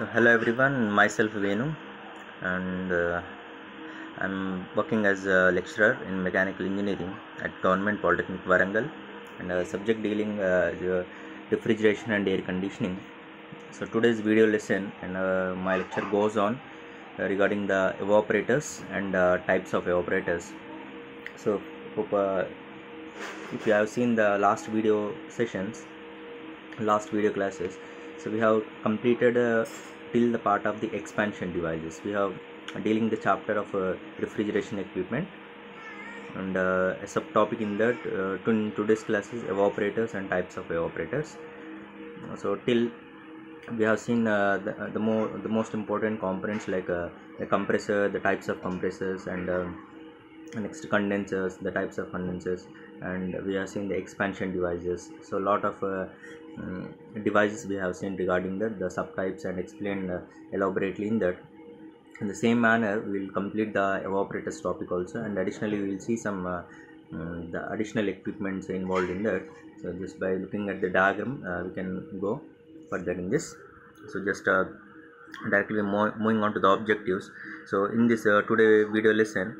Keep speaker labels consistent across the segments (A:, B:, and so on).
A: So hello everyone, myself Venu, and uh, I'm working as a lecturer in mechanical engineering at Government Polytechnic Warangal, and uh, subject dealing uh, uh, refrigeration and air conditioning. So today's video lesson and uh, my lecture goes on regarding the evaporators and types of evaporators. So hope if you have seen the last video sessions, last video classes so we have completed uh, till the part of the expansion devices. We have dealing the chapter of uh, refrigeration equipment. And uh, a subtopic in that uh, today's classes evaporators and types of evaporators. So till we have seen uh, the, uh, the more the most important components like uh, the compressor the types of compressors and next condensers the types of condensers. And we have seen the expansion devices. So a lot of uh, um, devices we have seen regarding that. The subtypes and explained uh, elaborately in that. In the same manner we will complete the evaporators topic also and additionally we will see some uh, um, the additional equipments involved in that. So just by looking at the diagram uh, we can go further in this. So just uh, directly mo- moving on to the objectives. So in this uh, today video lesson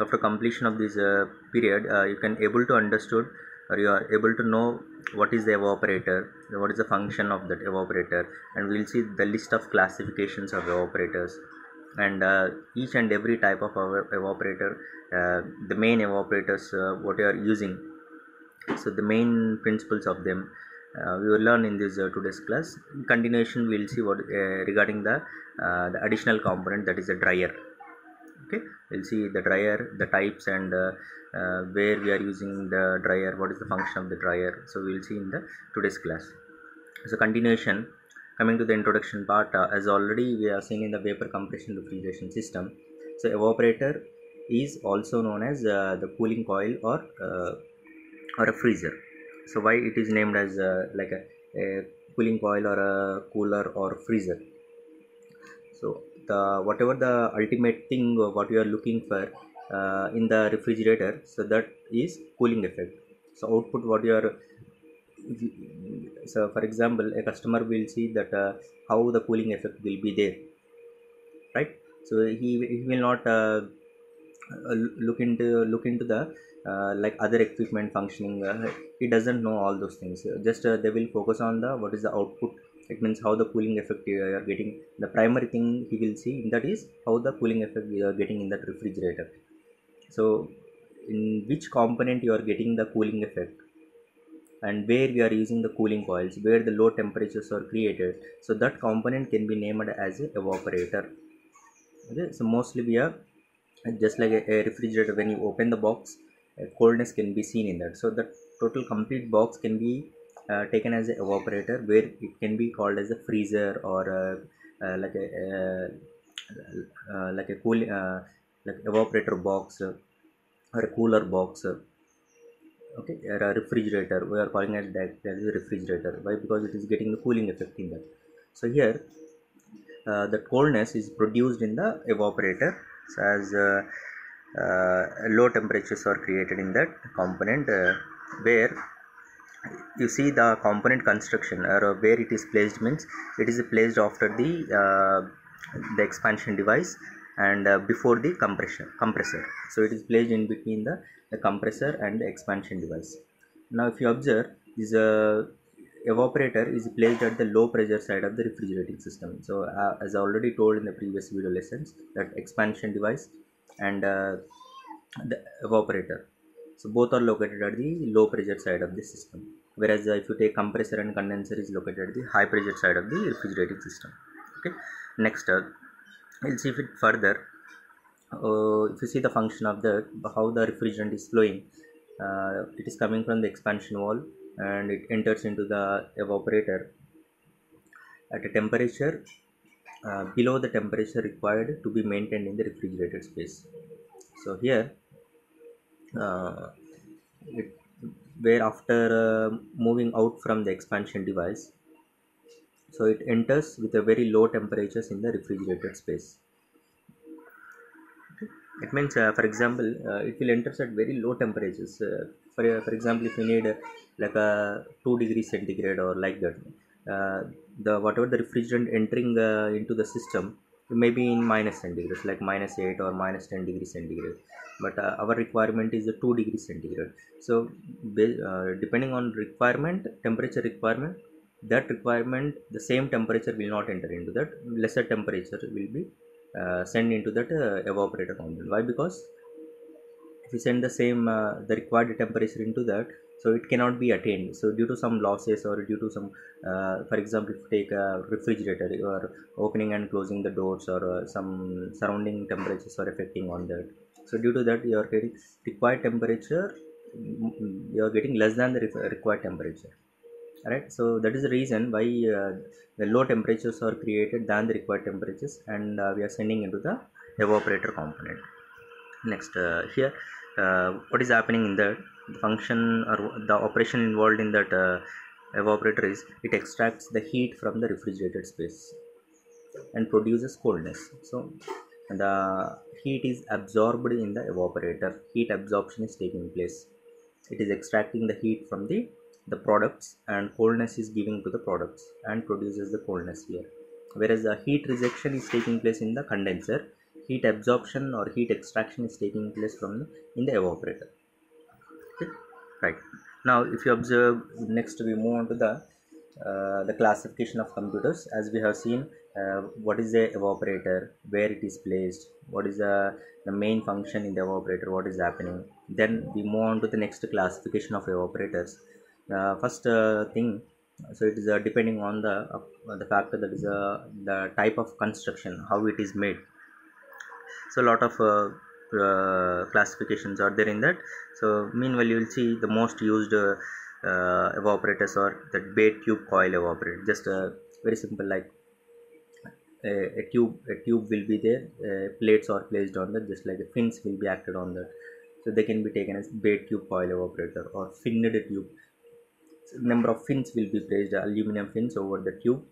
A: after completion of this uh, period uh, you can able to understood or you are able to know what is the evaporator what is the function of that evaporator and we will see the list of classifications of evaporators. And uh, each and every type of evaporator uh, the main evaporators uh, what you are using. So the main principles of them uh, we will learn in this uh, today's class. In continuation we will see what uh, regarding the uh, the additional component that is a dryer. Okay? We'll see the dryer the types and uh, uh, where we are using the dryer. What is the function of the dryer? So we'll see in the today's class. So continuation. Coming to the introduction part uh, as already we are seeing in the vapor compression refrigeration system so evaporator is also known as uh, the cooling coil or uh, or a freezer. So why it is named as uh, like a, a cooling coil or a cooler or freezer? So the whatever the ultimate thing or what you are looking for uh, in the refrigerator so that is cooling effect. So output what you are so for example a customer will see that uh, how the cooling effect will be there right? So he, he will not uh, uh, look into look into the uh, like other equipment functioning. Uh, he doesn't know all those things. Just uh, they will focus on the what is the output. It means how the cooling effect you are getting. The primary thing he will see that is how the cooling effect you are getting in that refrigerator so in which component you are getting the cooling effect? And where we are using the cooling coils where the low temperatures are created. So that component can be named as a evaporator. Okay so mostly we are just like a, refrigerator when you open the box coldness can be seen in that. So the total complete box can be uh, taken as a evaporator where it can be called as a freezer or a, uh, like a uh, uh, like a cool uh, like evaporator box uh, or cooler box uh, okay or a refrigerator. We are calling it that that is a refrigerator. Why? Because it is getting the cooling effect in that. So here uh, the coldness is produced in the evaporator. So as uh, uh, low temperatures are created in that component uh, where you see the component construction or where it is placed means it is placed after the uh, the expansion device and uh, before the compression compressor. So it is placed in between the, the compressor and the expansion device. Now if you observe this uh, evaporator is placed at the low pressure side of the refrigerating system. So uh, as i already told in the previous video lessons that expansion device and uh, the evaporator. So both are located at the low pressure side of the system. Whereas uh, if you take compressor and condenser is located at the high pressure side of the refrigerating system. Okay? Next uh, we'll see it further uh, if you see the function of the how the refrigerant is flowing uh, it is coming from the expansion valve and it enters into the evaporator at a temperature uh, below the temperature required to be maintained in the refrigerated space. So here uh, it, where after uh, moving out from the expansion device so it enters with a very low temperatures in the refrigerated space. It means uh, for example uh, it will enter at very low temperatures. Uh, for uh, for example if you need uh, like a 2 degree centigrade or like that uh, the whatever the refrigerant entering into the system may be in minus centigrade like minus 8 or minus 10 degrees centigrade. But uh, our requirement is a 2 degrees centigrade. So uh, depending on requirement temperature requirement that requirement the same temperature will not enter into that. Lesser temperature will be uh, sent into that uh, evaporator component. Why? Because if you send the same uh, the required temperature into that so it cannot be attained. So due to some losses or due to some uh, for example if you take a refrigerator you are opening and closing the doors or uh, some surrounding temperatures are affecting on that. So due to that you are getting required temperature mm, you are getting less than the required temperature right? So that is the reason why uh, the low temperatures are created than the required temperatures and uh, we are sending into the evaporator component. Next uh, here uh, what is happening in the function or the operation involved in that uh, evaporator is it extracts the heat from the refrigerated space and produces coldness. So the heat is absorbed in the evaporator. Heat absorption is taking place. It is extracting the heat from the the products and coldness is giving to the products and produces the coldness here. Whereas the heat rejection is taking place in the condenser heat absorption or heat extraction is taking place from the, in the evaporator. Okay? Right. Now if you observe next we move on to the uh, the classification of computers. As we have seen uh, what is the evaporator? Where it is placed? What is the, the main function in the evaporator? What is happening? Then we move on to the next classification of evaporators uh, first uh, thing so it is uh, depending on the uh, the factor that is the type of construction how it is made. So a lot of classifications are there in that. So meanwhile you will see the most used uh, evaporators are that bare tube coil evaporator. Just uh, very simple like a, a, tube a tube will be there uh, plates are placed on that just like the fins will be acted on that. So they can be taken as bare tube coil evaporator or finned tube number of fins will be placed aluminum fins over the tube.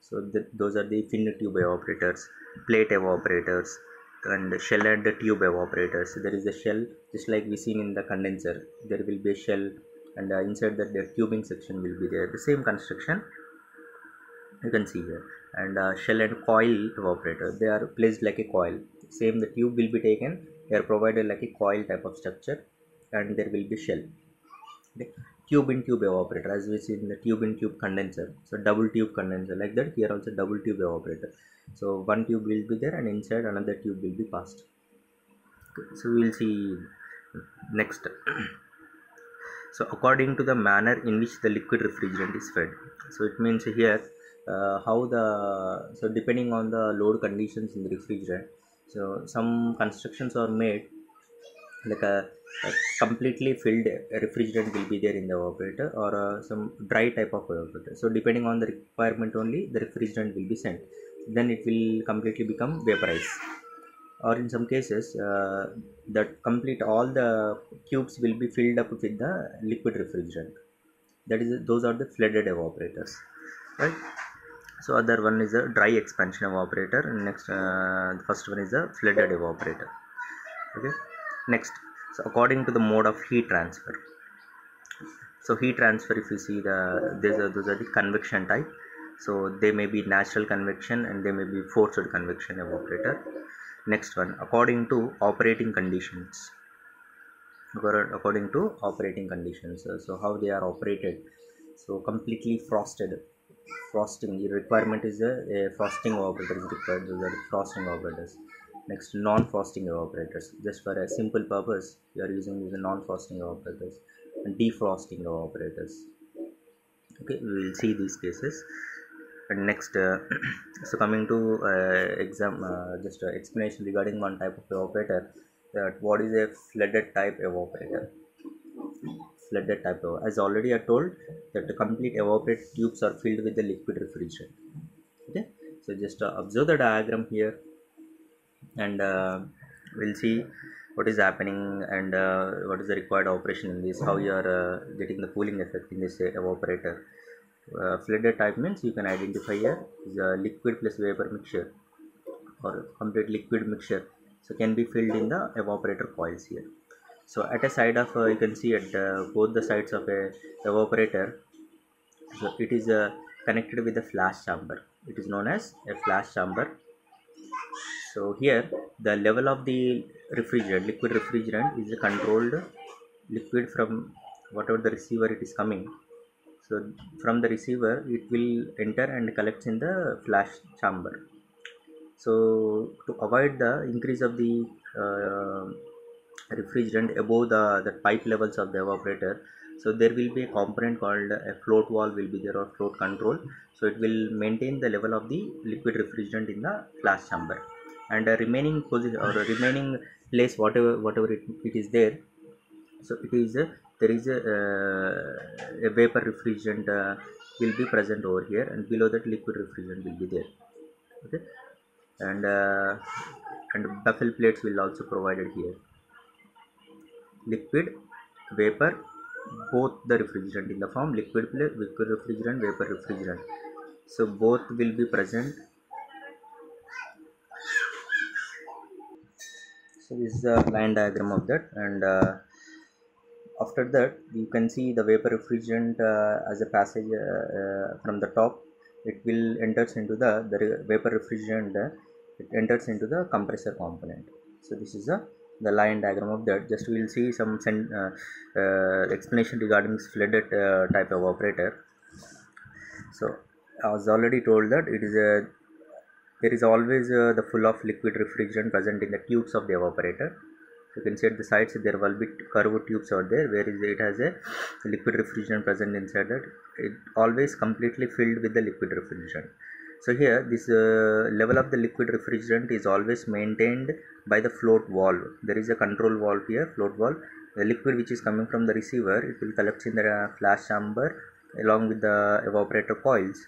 A: So the, those are the fin tube evaporators plate evaporators and shell and tube evaporators. There is a shell just like we seen in the condenser. There will be a shell and uh, inside that the tubing section will be there. The same construction you can see here. And uh, shell and coil evaporator they are placed like a coil. Same the tube will be taken. They are provided like a coil type of structure and there will be shell. Okay. Tube in tube evaporator as we see in the tube in tube condenser so double tube condenser like that here also double tube evaporator. So one tube will be there and inside another tube will be passed. Okay. so we'll see next. So according to the manner in which the liquid refrigerant is fed. So it means here uh, how the so depending on the load conditions in the refrigerant so some constructions are made like a, a completely filled refrigerant will be there in the evaporator or uh, some dry type of evaporator so depending on the requirement only the refrigerant will be sent. Then it will completely become vaporized. Or in some cases uh, that complete all the cubes will be filled up with the liquid refrigerant. That is those are the flooded evaporators right? So other one is a dry expansion evaporator. Next uh, the first one is a flooded evaporator. Okay next. So according to the mode of heat transfer. So heat transfer if you see the these are those are the convection type. So they may be natural convection and they may be forced convection evaporator. Next one. According to operating conditions. According to operating conditions. So how they are operated. So completely frosted. Frosting. The requirement is a, a frosting evaporator is required. Those are frosting evaporators next non-frosting evaporators. Just for a simple purpose we are using the non-frosting evaporators and defrosting evaporators. Okay we will see these cases. And next uh, so coming to uh, exam uh, just uh, explanation regarding one type of evaporator that what is a flooded type evaporator? Flooded type of, as already I told that the complete evaporate tubes are filled with the liquid refrigerant. Okay so just uh, observe the diagram here and uh, we'll see what is happening and uh, what is the required operation in this how you are uh, getting the cooling effect in this uh, evaporator. Uh, flooded type means you can identify a liquid plus vapor mixture or complete liquid mixture. So can be filled in the evaporator coils here. So at a side of uh, you can see at uh, both the sides of a evaporator so it is uh, connected with the flash chamber. It is known as a flash chamber so here the level of the refrigerant liquid refrigerant is controlled liquid from whatever the receiver it is coming. So from the receiver it will enter and collects in the flash chamber. So to avoid the increase of the uh, refrigerant above the, the pipe levels of the evaporator so there will be a component called a float valve will be there or float control. So it will maintain the level of the liquid refrigerant in the flash chamber and the remaining position or remaining place whatever whatever it, it is there. So it is a, there is a, uh, a vapor refrigerant uh, will be present over here and below that liquid refrigerant will be there. Okay? And uh, and baffle plates will also provided here. Liquid vapor both the refrigerant in the form liquid plate liquid refrigerant vapor refrigerant. So both will be present so this is the line diagram of that. And uh, after that you can see the vapor refrigerant uh, as a passage uh, uh, from the top. It will enters into the the vapor refrigerant uh, it enters into the compressor component. So this is a the line diagram of that. Just we will see some uh, explanation regarding this flooded type of operator. So i was already told that it is a there is always uh, the full of liquid refrigerant present in the tubes of the evaporator. You can see at the sides there will be curved tubes out there where is it has a liquid refrigerant present inside that. It always completely filled with the liquid refrigerant. So here this uh, level of the liquid refrigerant is always maintained by the float valve. There is a control valve here float valve. The liquid which is coming from the receiver it will collect in the uh, flash chamber along with the evaporator coils.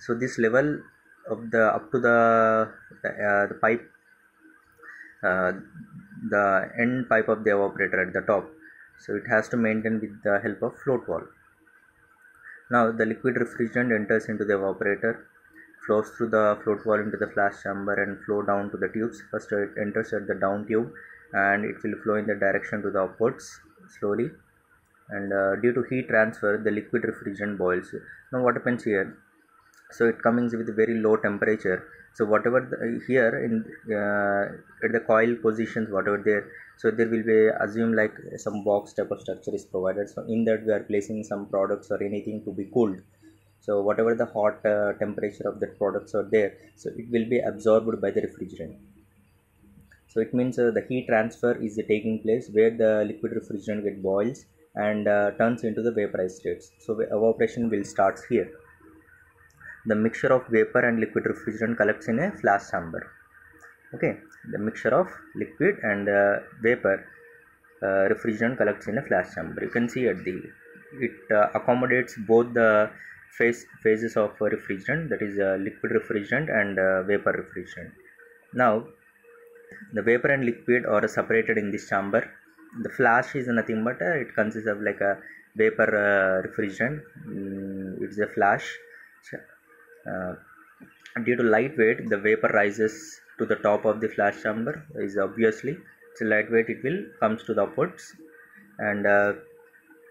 A: So this level of the up to the uh, the pipe uh, the end pipe of the evaporator at the top. So it has to maintain with the help of float valve now the liquid refrigerant enters into the evaporator flows through the float valve into the flash chamber and flow down to the tubes. First it enters at the down tube and it will flow in the direction to the upwards slowly. And uh, due to heat transfer the liquid refrigerant boils. Now what happens here so it comes with very low temperature. So whatever the, here in uh, at the coil positions whatever there so there will be assume like some box type of structure is provided. So in that we are placing some products or anything to be cooled. So whatever the hot uh, temperature of the products are there so it will be absorbed by the refrigerant. So it means uh, the heat transfer is taking place where the liquid refrigerant get boils and uh, turns into the vaporized states. So evaporation will start here the mixture of vapor and liquid refrigerant collects in a flash chamber. Okay the mixture of liquid and uh, vapor uh, refrigerant collects in a flash chamber. You can see at the it uh, accommodates both the phase phases of refrigerant that is uh, liquid refrigerant and uh, vapor refrigerant. Now the vapor and liquid are separated in this chamber. The flash is nothing but uh, it consists of like a vapor refrigerant. Mm, it's a flash uh, due to lightweight the vapor rises to the top of the flash chamber is obviously. It's lightweight it will comes to the upwards. And uh,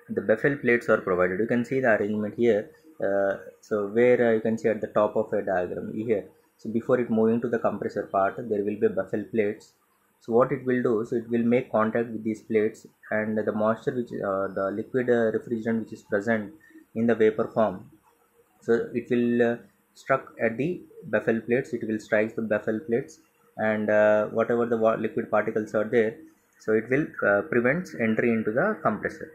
A: the baffle plates are provided. You can see the arrangement here. Uh, so where uh, you can see at the top of a diagram here. So before it moving to the compressor part there will be baffle plates. So what it will do so it will make contact with these plates and the moisture which uh, the liquid uh, refrigerant which is present in the vapor form. So it will struck at the baffle plates. It will strike the baffle plates and uh, whatever the liquid particles are there. So it will uh, prevents entry into the compressor.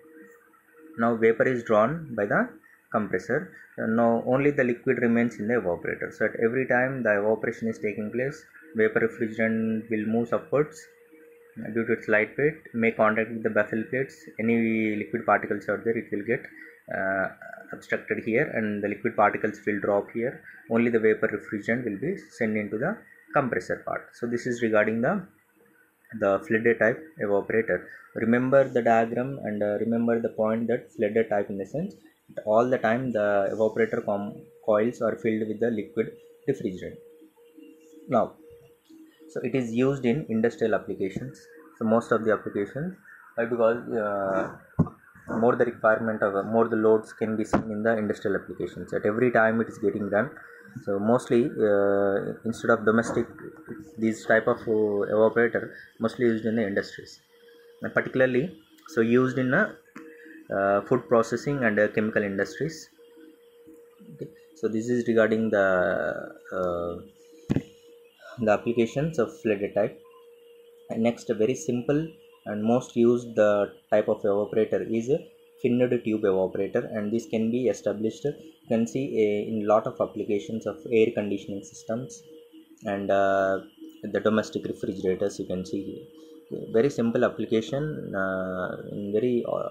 A: Now vapor is drawn by the compressor. Uh, now only the liquid remains in the evaporator. So at every time the evaporation is taking place vapor refrigerant will move upwards due to its light weight may contact with the baffle plates. Any liquid particles out there it will get uh, obstructed here and the liquid particles will drop here. Only the vapor refrigerant will be sent into the compressor part. So this is regarding the the flooded type evaporator. Remember the diagram and uh, remember the point that flooded type in the sense all the time the evaporator coils are filled with the liquid refrigerant. Now so it is used in industrial applications. So most of the applications why? Because uh, more the requirement of more the loads can be seen in the industrial applications. At every time it is getting done so mostly uh, instead of domestic these type of uh, evaporator mostly used in the industries. And particularly so used in uh, uh, food processing and uh, chemical industries. Okay so this is regarding the uh, the applications of flooded type. And next a very simple and most used the type of evaporator is finned tube evaporator and this can be established you can see a, in lot of applications of air conditioning systems and uh, the domestic refrigerators you can see here. very simple application uh, very uh,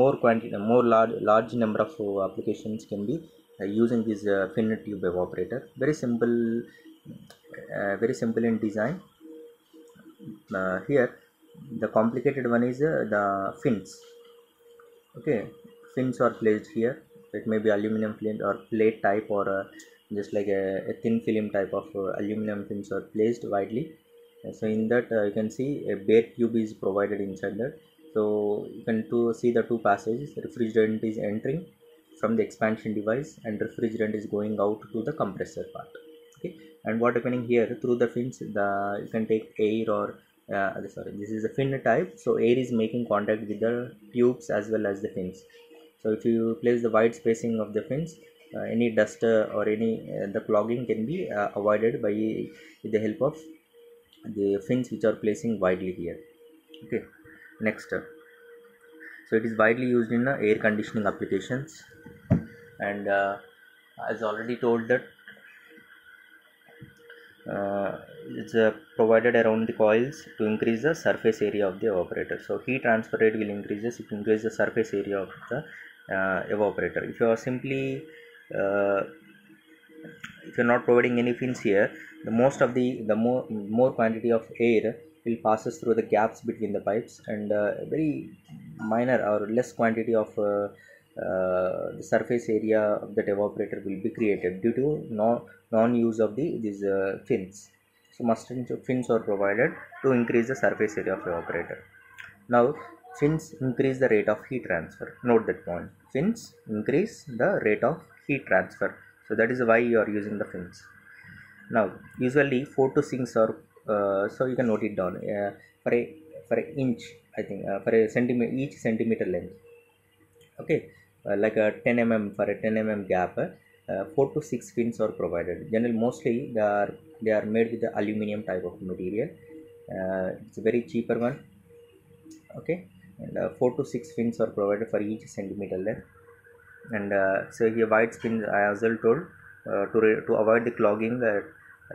A: more quantity more large large number of applications can be uh, using this uh, finned tube evaporator very simple uh, very simple in design uh, here the complicated one is uh, the fins. Okay fins are placed here. It may be aluminum plate or plate type or uh, just like a, a thin film type of uh, aluminum fins are placed widely. So in that uh, you can see a bare tube is provided inside that. So you can to see the two passages. Refrigerant is entering from the expansion device and refrigerant is going out to the compressor part okay? And what happening here through the fins the you can take air or uh, sorry this is a fin type. So air is making contact with the tubes as well as the fins. So if you place the wide spacing of the fins uh, any dust uh, or any uh, the clogging can be uh, avoided by with the help of the fins which are placing widely here. Okay next. So it is widely used in uh, air conditioning applications. And uh, as already told that uh, it's uh, provided around the coils to increase the surface area of the evaporator. So heat transfer rate will increase if you increase the surface area of the uh, evaporator. If you are simply uh, if you're not providing any fins here the most of the the more more quantity of air will passes through the gaps between the pipes and uh, very minor or less quantity of uh, the surface area of that evaporator will be created due to no non-use of the these uh, fins. So must fins are provided to increase the surface area of evaporator. Now fins increase the rate of heat transfer. Note that point. Fins increase the rate of heat transfer. So that is why you are using the fins. Now usually 4 to 6 are uh, so you can note it down. Uh, for a for an inch i think uh, for a centimeter each centimeter length. Okay like a 10 mm for a 10 mm gap uh, 4 to 6 fins are provided. Generally mostly they are they are made with the aluminum type of material. Uh, it's a very cheaper one. Okay? And uh, 4 to 6 fins are provided for each centimeter length. And uh, so here wide fins i also told uh, to, to avoid the clogging uh,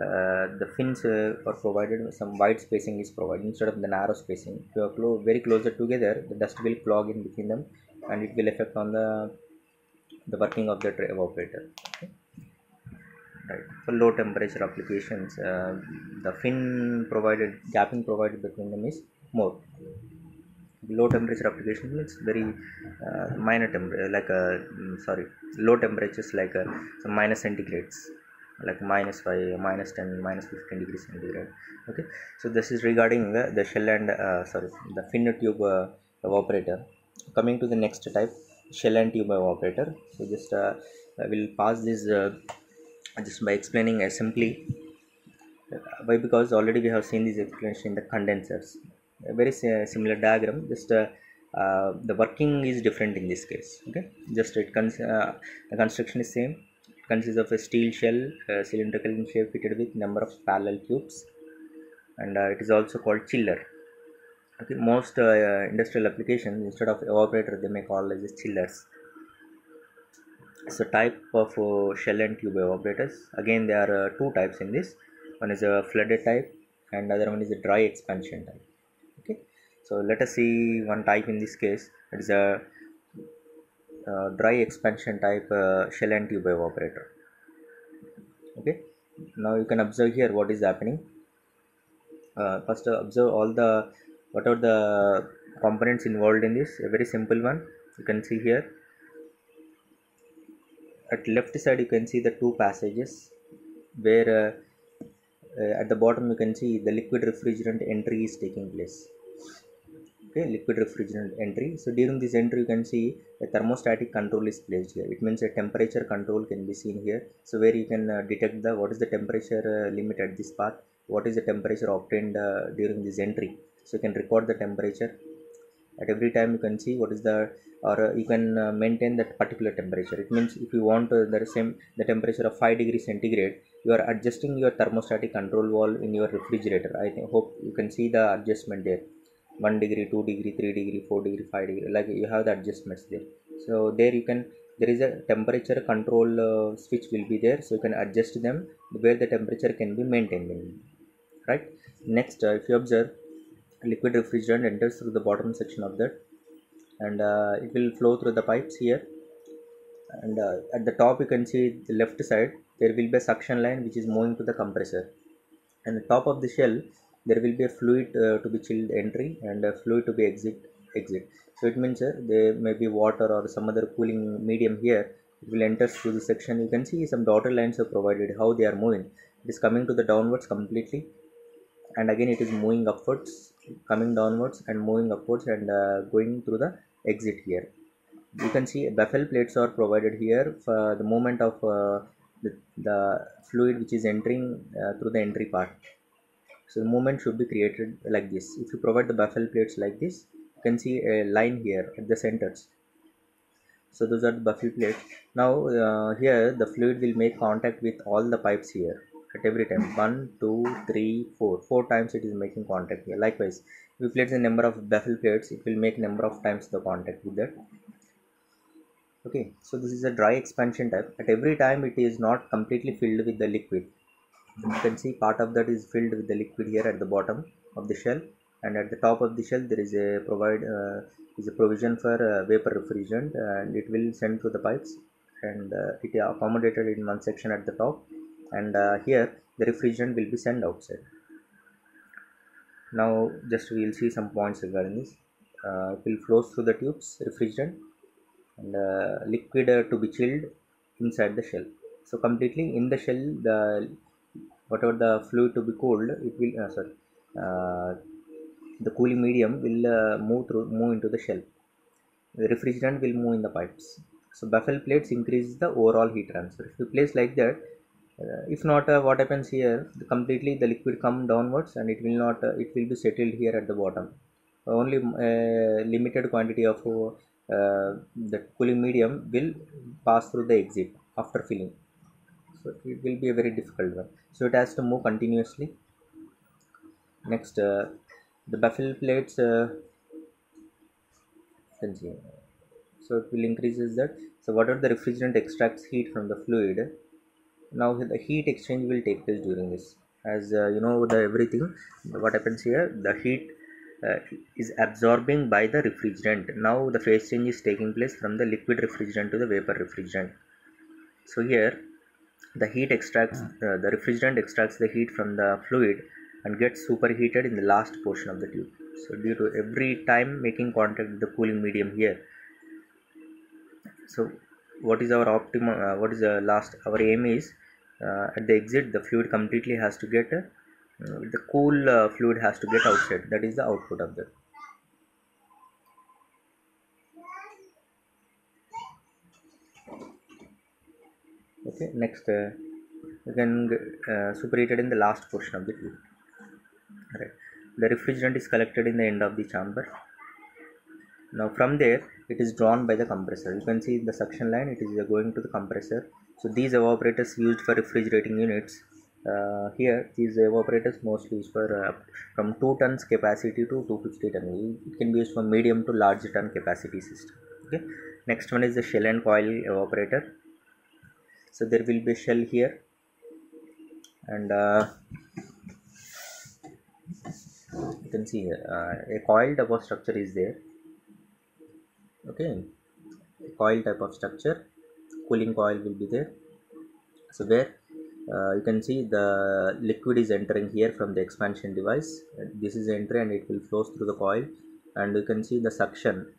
A: uh, the fins uh, are provided some wide spacing is provided instead of the narrow spacing. If you are clo- very closer together the dust will clog in between them and it will affect on the the working of the evaporator. Okay. Right. For low temperature applications uh, the fin provided gapping provided between them is more. Low temperature application means very uh, minor temperature like a mm, sorry low temperatures like uh, some minus centigrades like minus 5 minus 10 minus 15 degrees centigrade. Okay. So this is regarding the, the shell and uh, sorry the fin tube uh, evaporator coming to the next type shell and tube evaporator. So just uh, I will pass this uh, just by explaining uh, simply why because already we have seen this explanation in the condensers. A very si- similar diagram just uh, uh, the working is different in this case okay? Just it cons- uh, the construction is same. It consists of a steel shell cylindrical in shape fitted with number of parallel tubes and it is also called chiller okay most uh, industrial applications instead of evaporator they may call as chillers. So type of uh, shell and tube evaporators. Again there are uh, two types in this. One is a flooded type and other one is a dry expansion type. Okay? So let us see one type in this case. It is a uh, dry expansion type uh, shell and tube evaporator. Okay? Now you can observe here what is happening. Uh, first observe all the what are the components involved in this? A very simple one you can see here. At left side you can see the two passages where uh, uh, at the bottom you can see the liquid refrigerant entry is taking place. Okay liquid refrigerant entry. So during this entry you can see a thermostatic control is placed here. It means a temperature control can be seen here. So where you can uh, detect the what is the temperature uh, limit at this path what is the temperature obtained uh, during this entry so you can record the temperature. At every time you can see what is the or uh, you can uh, maintain that particular temperature. It means if you want uh, the same the temperature of 5 degree centigrade you are adjusting your thermostatic control valve in your refrigerator. I think hope you can see the adjustment there. 1 degree 2 degree 3 degree 4 degree 5 degree like you have the adjustments there. So there you can there is a temperature control uh, switch will be there. So you can adjust them where the temperature can be maintained right? Next uh, if you observe liquid refrigerant enters through the bottom section of that. And uh, it will flow through the pipes here. And uh, at the top you can see the left side there will be a suction line which is moving to the compressor. And the top of the shell there will be a fluid uh, to be chilled entry and a fluid to be exit exit. So it means there may be water or some other cooling medium here it will enter through the section. You can see some dotted lines are provided how they are moving. It is coming to the downwards completely. And again it is moving upwards coming downwards and moving upwards and uh, going through the exit here. You can see baffle plates are provided here for the movement of uh, the, the fluid which is entering uh, through the entry part. So the movement should be created like this. If you provide the baffle plates like this you can see a line here at the centers. So those are the baffle plates. Now uh, here the fluid will make contact with all the pipes here at every time. One two three four. Four times it is making contact here. Likewise if place the number of baffle plates it will make number of times the contact with that. Okay so this is a dry expansion type. At every time it is not completely filled with the liquid. You can see part of that is filled with the liquid here at the bottom of the shell. And at the top of the shell there is a provide uh, is a provision for uh, vapor refrigerant and it will send through the pipes. And uh, it accommodated in one section at the top and uh, here the refrigerant will be sent outside. Now just we will see some points regarding this. Uh, it will flow through the tubes refrigerant and uh, liquid uh, to be chilled inside the shell. So completely in the shell the whatever the fluid to be cooled it will uh, sorry uh, the cooling medium will uh, move through move into the shell. The refrigerant will move in the pipes. So baffle plates increase the overall heat transfer. If you place like that if not uh, what happens here the completely the liquid come downwards and it will not uh, it will be settled here at the bottom. Only uh, limited quantity of uh, the cooling medium will pass through the exit after filling. So it will be a very difficult one. So it has to move continuously. Next uh, the baffle plates uh, so it will increases that. So whatever the refrigerant extracts heat from the fluid now the heat exchange will take place during this. As uh, you know the everything what happens here the heat uh, is absorbing by the refrigerant. Now the phase change is taking place from the liquid refrigerant to the vapor refrigerant. So here the heat extracts uh, the refrigerant extracts the heat from the fluid and gets superheated in the last portion of the tube. So due to every time making contact with the cooling medium here. So what is our optimum uh, what is the last our aim is uh, at the exit the fluid completely has to get uh, the cool uh, fluid has to get outside. That is the output of that. Okay next uh, you can uh, superheated in the last portion of the tube. Right. The refrigerant is collected in the end of the chamber now from there it is drawn by the compressor. You can see the suction line it is going to the compressor. So these evaporators used for refrigerating units uh, here these evaporators mostly used for uh, from 2 tons capacity to 250 ton. It can be used for medium to large ton capacity system okay? Next one is the shell and coil evaporator. So there will be shell here and uh, you can see uh, a coil type of structure is there okay coil type of structure cooling coil will be there. So where uh, you can see the liquid is entering here from the expansion device. This is entry and it will flow through the coil. And you can see the suction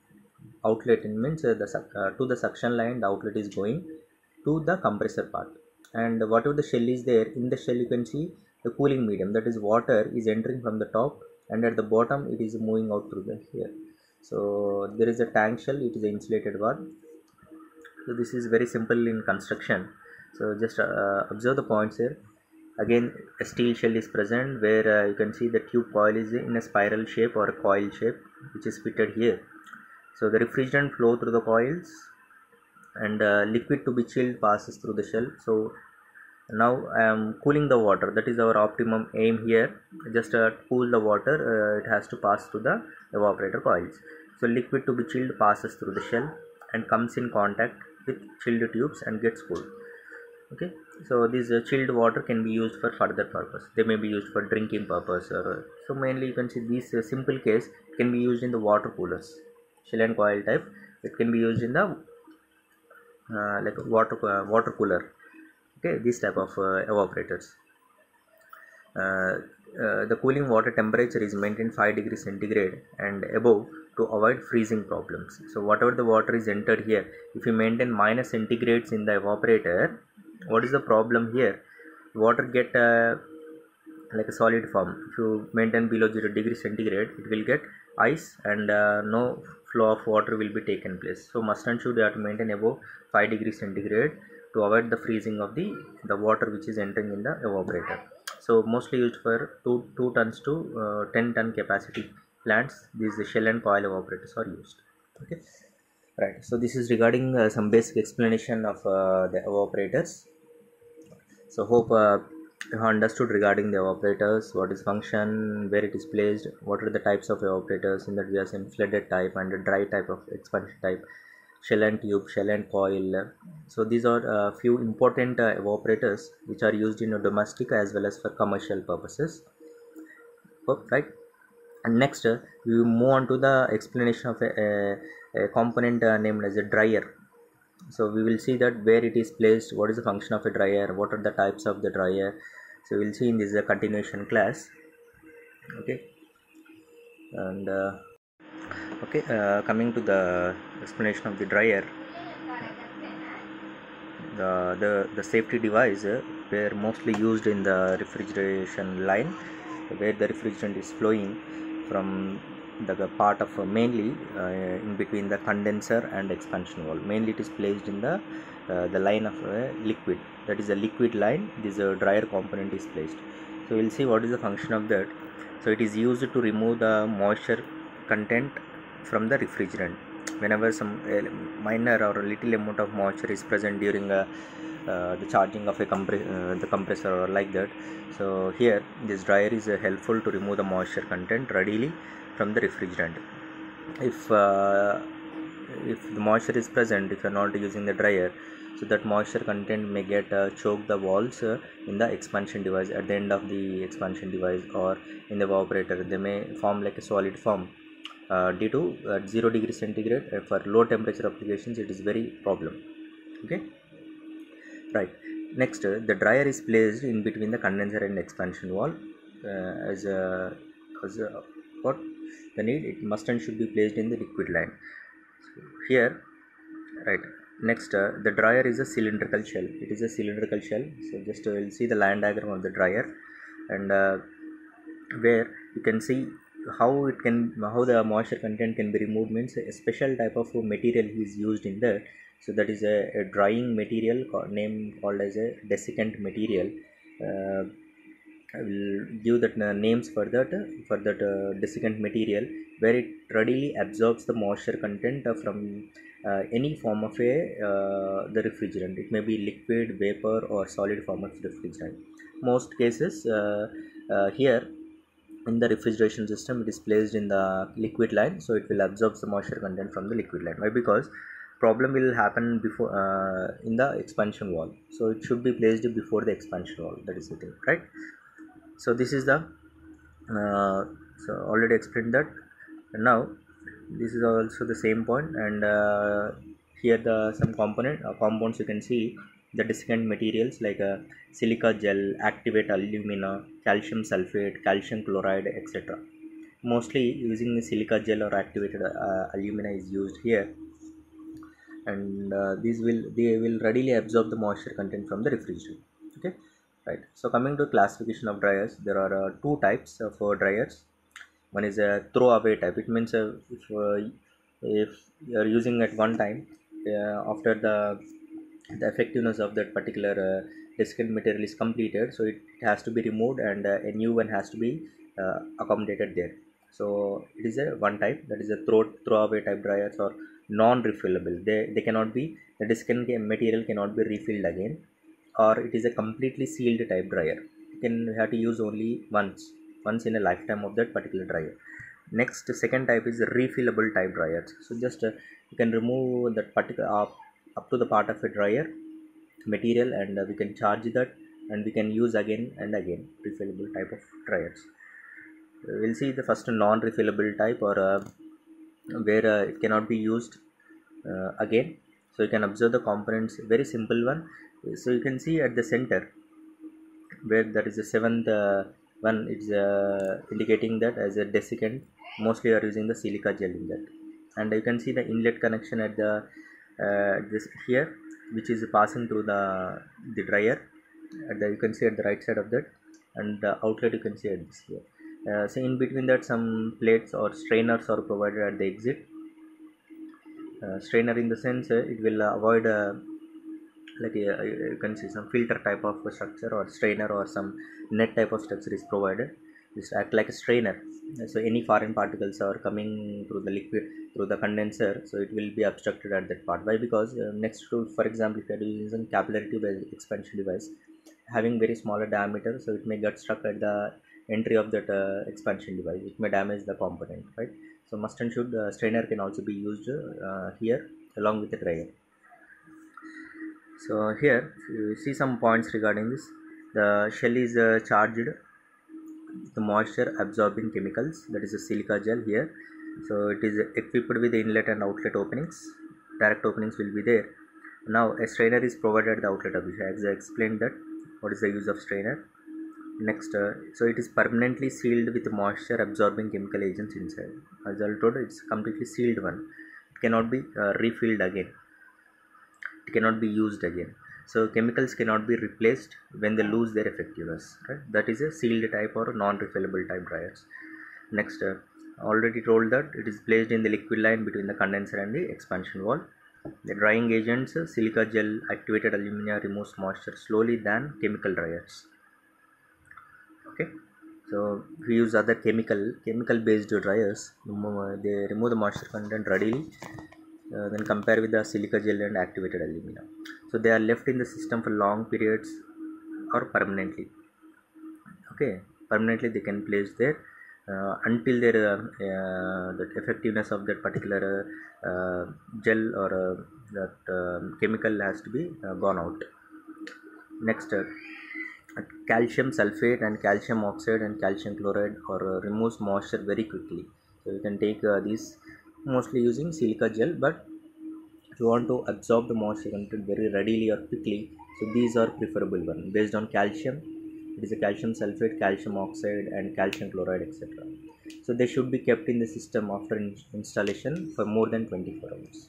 A: outlet in means uh, the uh, to the suction line the outlet is going to the compressor part. And whatever the shell is there in the shell you can see the cooling medium that is water is entering from the top. And at the bottom it is moving out through the here so there is a tank shell it is an insulated one. So this is very simple in construction. So just uh, observe the points here. Again a steel shell is present where uh, you can see the tube coil is in a spiral shape or a coil shape which is fitted here. So the refrigerant flow through the coils and uh, liquid to be chilled passes through the shell. So now i am cooling the water. That is our optimum aim here. Just uh, cool the water. Uh, it has to pass through the evaporator coils. So liquid to be chilled passes through the shell and comes in contact with chilled tubes and gets cooled. Okay? So this uh, chilled water can be used for further purpose. They may be used for drinking purpose or so mainly you can see this uh, simple case can be used in the water coolers. Shell and coil type. It can be used in the uh, like water uh, water cooler okay this type of uh, evaporators. Uh, uh, the cooling water temperature is maintained 5 degrees centigrade and above to avoid freezing problems. So whatever the water is entered here if you maintain minus centigrades in the evaporator what is the problem here? Water get uh, like a solid form. If you maintain below 0 degree centigrade it will get ice and uh, no flow of water will be taken place. So must and should you have to maintain above 5 degree centigrade to avoid the freezing of the the water which is entering in the evaporator. So mostly used for 2 2 tons to uh, 10 ton capacity plants these shell and coil evaporators are used. Okay? Right. So this is regarding uh, some basic explanation of uh, the evaporators. So hope uh, you have understood regarding the evaporators what is function where it is placed what are the types of evaporators in that we have some flooded type and dry type of expansion type shell and tube shell and coil. So these are a few important uh, evaporators which are used in a domestic as well as for commercial purposes. Oh, right. And next uh, we move on to the explanation of a, a, a component uh, named as a dryer. So we will see that where it is placed what is the function of a dryer what are the types of the dryer. So we'll see in this uh, continuation class. Okay. And uh, okay uh, coming to the explanation of the dryer. The the, the safety device uh, were mostly used in the refrigeration line where the refrigerant is flowing from the, the part of uh, mainly uh, in between the condenser and expansion valve mainly it is placed in the uh, the line of a liquid. That is a liquid line this uh, dryer component is placed. So we'll see what is the function of that. So it is used to remove the moisture content from the refrigerant. Whenever some uh, minor or little amount of moisture is present during uh, the charging of a compre- uh, the compressor or like that so here this dryer is uh, helpful to remove the moisture content readily from the refrigerant. If uh, if the moisture is present if you are not using the dryer so that moisture content may get uh, choke the walls uh, in the expansion device at the end of the expansion device or in the evaporator. They may form like a solid form uh, due to uh, 0 degree centigrade uh, for low temperature applications it is very problem. Okay? Right. Next uh, the dryer is placed in between the condenser and expansion valve. Uh, as a as a what the need it must and should be placed in the liquid line. So here right next uh, the dryer is a cylindrical shell. It is a cylindrical shell. So just uh, we'll see the line diagram of the dryer. And where you can see how it can how the moisture content can be removed means a special type of material is used in that so that is a, a drying material name called as a desiccant material. Uh, I will give that uh, names for that for that uh, desiccant material where it readily absorbs the moisture content from uh, any form of a uh, the refrigerant. It may be liquid vapor or solid form of refrigerant. Most cases uh, here in the refrigeration system it is placed in the liquid line so it will absorb the moisture content from the liquid line. Why? Because problem will happen before uh, in the expansion valve. So it should be placed before the expansion valve. That is the thing right? So this is the uh, so already explained that. And now this is also the same point. And uh, here the some component uh, compounds you can see the desiccant materials like uh, silica gel activate alumina calcium sulfate calcium chloride etc mostly using the silica gel or activated uh, alumina is used here. And uh, these will they will readily absorb the moisture content from the refrigerant. Okay? Right. So coming to classification of dryers there are uh, two types of uh, dryers. One is a throwaway type. It means uh, if uh, if you are using at one time after the the effectiveness of that particular uh, desiccant material is completed so it has to be removed and uh, a new one has to be uh, accommodated there. So it is a one type that is a throw throwaway type dryers or non-refillable. They they cannot be the desiccant material cannot be refilled again or it is a completely sealed type dryer. You can have to use only once once in a lifetime of that particular dryer. Next second type is refillable type dryers so just uh, you can remove that particular up, up to the part of a dryer material and uh, we can charge that and we can use again and again refillable type of dryers. We'll see the first non-refillable type or uh, where uh, it cannot be used uh, again. So you can observe the components very simple one. So you can see at the center where that is the seventh uh, one it's uh, indicating that as a desiccant mostly are using the silica gel in that and you can see the inlet connection at the this here which is passing through the the dryer. At the, you can see at the right side of that. And the outlet you can see at this here. Uh, so in between that some plates or strainers are provided at the exit. Uh, strainer in the sense uh, it will uh, avoid uh, like a, you can see some filter type of structure or strainer or some net type of structure is provided. This act like a strainer so any foreign particles are coming through the liquid through the condenser so it will be obstructed at that part. Why? Because uh, next to for example if you are using capillary tube expansion device having very smaller diameter so it may get stuck at the entry of that uh, expansion device. It may damage the component right? So must and should uh, strainer can also be used uh, here along with the dryer. So here you see some points regarding this the shell is uh, charged the moisture absorbing chemicals that is a silica gel here. So it is equipped with inlet and outlet openings. Direct openings will be there. Now a strainer is provided the outlet of the as i explained that what is the use of strainer? Next uh, so it is permanently sealed with moisture absorbing chemical agents inside. As i told it's completely sealed one. It cannot be uh, refilled again. It cannot be used again so chemicals cannot be replaced when they lose their effectiveness right? That is a sealed type or non-refillable type dryers next uh, already told that it is placed in the liquid line between the condenser and the expansion valve. The drying agents uh, silica gel activated alumina removes moisture slowly than chemical dryers okay? So we use other chemical chemical based dryers they remove the moisture content readily uh, then compare with the silica gel and activated alumina so they are left in the system for long periods or permanently. Okay permanently they can place there uh, until their uh, uh, the effectiveness of that particular uh, gel or uh, that uh, chemical has to be uh, gone out. Next uh, calcium sulfate and calcium oxide and calcium chloride or uh, removes moisture very quickly. So you can take uh, these mostly using silica gel but you want to absorb the moisture content very readily or quickly. So these are preferable one. Based on calcium it is a calcium sulfate calcium oxide and calcium chloride etc so they should be kept in the system after in- installation for more than 24 hours.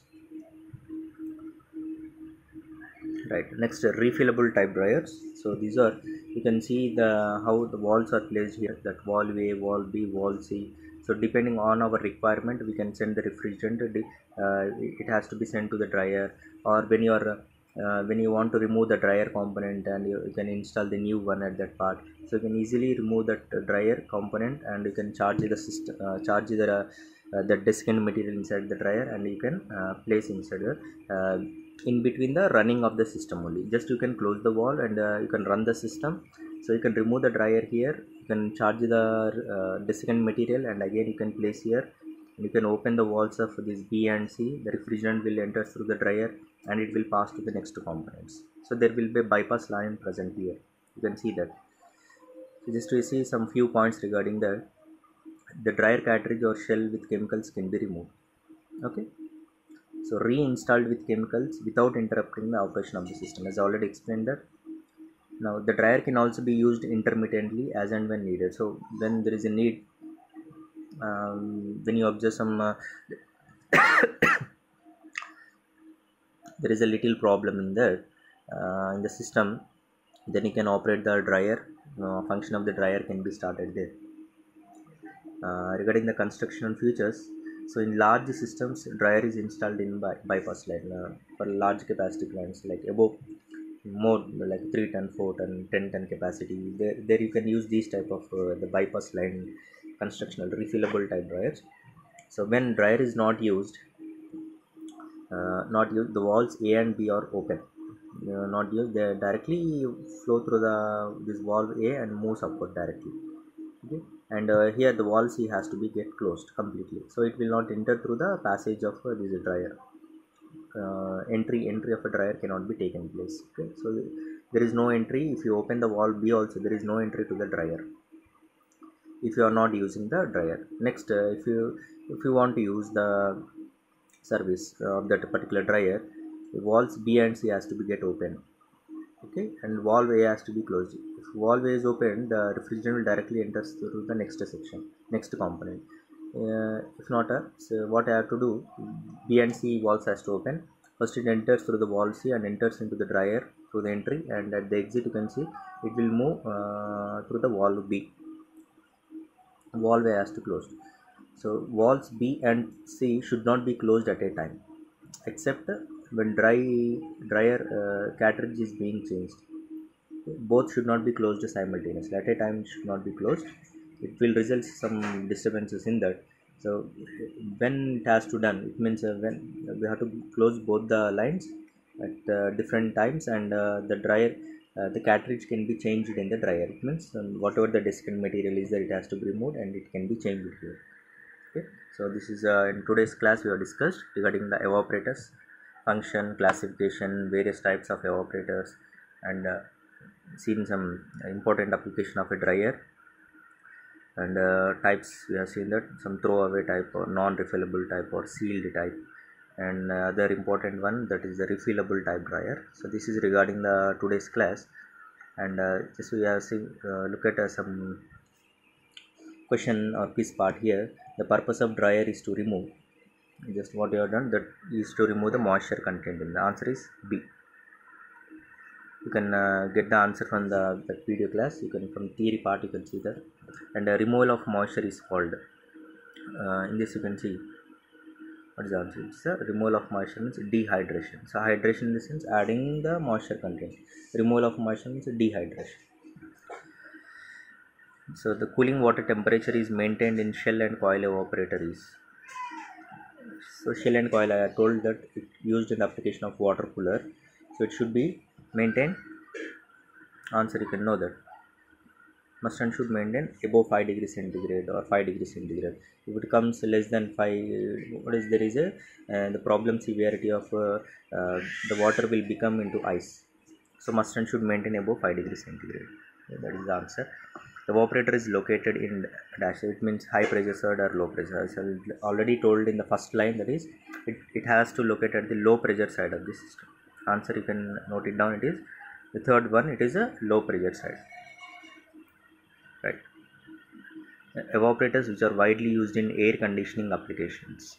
A: Right. Next refillable type dryers. So these are you can see the how the valves are placed here that valve a valve b valve c. So depending on our requirement we can send the refrigerant it has to be sent to the dryer or when you are uh, when you want to remove the dryer component and you, you can install the new one at that part. So you can easily remove that uh, dryer component and you can charge the system uh, charge the uh, the desiccant material inside the dryer and you can uh, place inside the uh, in between the running of the system only. Just you can close the valve and uh, you can run the system. So you can remove the dryer here you can charge the uh, desiccant material and again you can place here you can open the valves of this b and c. The refrigerant will enter through the dryer and it will pass to the next components. So there will be a bypass line present here. You can see that. So just to see some few points regarding that the dryer cartridge or shell with chemicals can be removed. Okay? So reinstalled with chemicals without interrupting the operation of the system. As I already explained that. Now the dryer can also be used intermittently as and when needed. So when there is a need um, when you observe some uh, there is a little problem in that uh, in the system then you can operate the dryer uh, function of the dryer can be started there. Uh, regarding the construction features so in large systems dryer is installed in by- bypass line uh, for large capacity plants like above more like 3 ton 4 ton 10 ton capacity there, there you can use these type of uh, the bypass line constructional refillable type dryers. So when dryer is not used uh, not used the valves a and b are open. Are not used they directly flow through the this valve a and moves upward directly. Okay? And uh, here the valve c has to be get closed completely. So it will not enter through the passage of uh, this dryer. Uh, entry entry of a dryer cannot be taken place. Okay? So there is no entry. If you open the valve b also there is no entry to the dryer if you are not using the dryer. Next uh, if you if you want to use the service of that particular dryer valves b and c has to be get open okay? And valve a has to be closed. If valve a is open the refrigerant will directly enters through the next section next component. Uh, if not uh, so what i have to do b and c valves has to open. First it enters through the valve c and enters into the dryer through the entry and at the exit you can see it will move uh, through the valve b valve has to closed. So valves b and c should not be closed at a time except when dry dryer uh, cartridge is being changed. Both should not be closed simultaneously. At a time should not be closed. It will result some disturbances in that. So when it has to done it means uh, when we have to close both the lines at uh, different times and uh, the dryer uh, the cartridge can be changed in the dryer. It means um, whatever the desiccant material is there it has to be removed and it can be changed here. Okay? So this is uh, in today's class we have discussed regarding the evaporators function classification various types of evaporators and uh, seen some important application of a dryer. And uh, types we have seen that some throwaway type or non-refillable type or sealed type and uh, other important one that is the refillable type dryer. So this is regarding the today's class. And uh, just we are seen uh, look at uh, some question or piece part here. The purpose of dryer is to remove. Just what you have done that is to remove the moisture content. In the answer is b. You can uh, get the answer from the, the video class. You can from theory part you can see that. And uh, removal of moisture is called uh, in this you can see what is it's a removal of moisture means dehydration. So hydration in the sense adding the moisture content. Removal of moisture means dehydration. So the cooling water temperature is maintained in shell and coil evaporator is. So shell and coil i told that it used in the application of water cooler. So it should be maintained. Answer you can know that must and should maintain above 5 degree centigrade or 5 degree centigrade. If it comes less than 5 what is there is a uh, the problem severity of uh, uh, the water will become into ice. So must and should maintain above 5 degree centigrade. That is the answer. The evaporator is located in dash. It means high pressure side or low pressure. So already told in the first line that is it, it has to locate at the low pressure side of the system. Answer you can note it down it is the third one it is a low pressure side right. Evaporators which are widely used in air conditioning applications.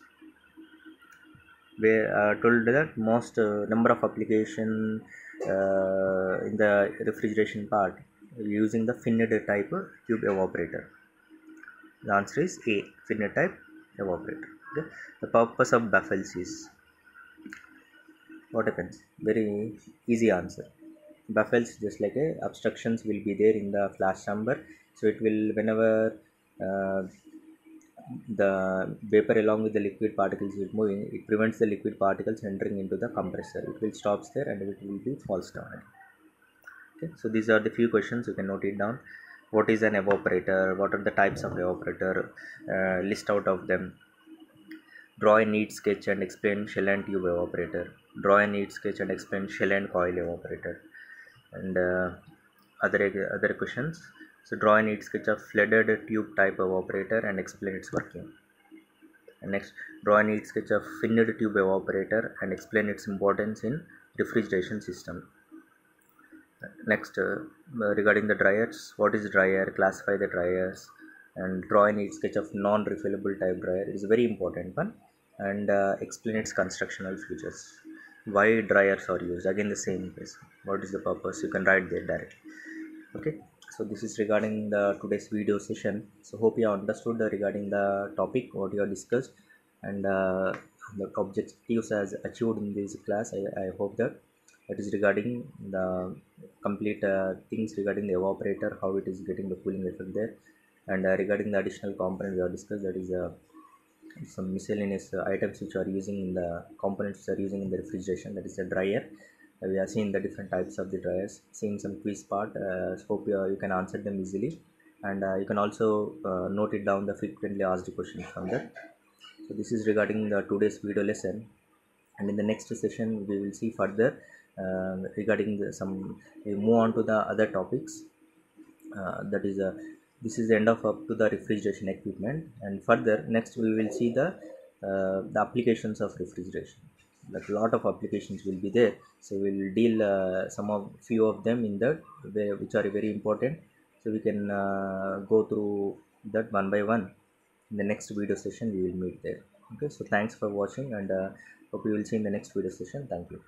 A: We are told that most uh, number of application uh, in the refrigeration part using the finned type tube evaporator. The answer is a finned type evaporator. Okay. The purpose of baffles is what happens? Very easy answer. Baffles just like a obstructions will be there in the flash chamber so it will whenever uh, the vapor along with the liquid particles is moving it prevents the liquid particles entering into the compressor. It will stops there and it will be falls down okay so these are the few questions. You can note it down. What is an evaporator? What are the types of evaporator? Uh, list out of them. Draw a neat sketch and explain shell and tube evaporator. Draw a neat sketch and explain shell and coil evaporator. And uh, other other questions so draw a neat sketch of flooded tube type evaporator and explain its working. And next draw a neat sketch of finned tube evaporator and explain its importance in refrigeration system. Next uh, regarding the dryers what is dryer? Classify the dryers. And draw a neat sketch of non-refillable type dryer is very important one. And uh, explain its constructional features. Why dryers are used? Again the same place what is the purpose? You can write there directly. Okay so this is regarding the today's video session. So hope you understood regarding the topic what you have discussed and uh, the objectives as achieved in this class. I, I hope that it is regarding the complete uh, things regarding the evaporator how it is getting the cooling effect there and uh, regarding the additional component we have discussed that is uh, some miscellaneous items which are using in the components are using in the refrigeration that is a dryer we are seeing the different types of the dryers. Seeing some quiz part uh, hope you, you can answer them easily. And uh, you can also uh, note it down the frequently asked questions from that so this is regarding the today's video lesson. And in the next session we will see further uh, regarding the, some we move on to the other topics. Uh, that is a this is the end of up to the refrigeration equipment. And further next we will see the uh, the applications of refrigeration like a lot of applications will be there. So we will deal uh, some of few of them in that which are very important. So we can uh, go through that one by one. In the next video session we will meet there. Okay so thanks for watching and uh, hope you will see in the next video session. Thank you.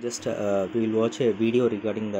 A: Just uh, we will watch a video regarding the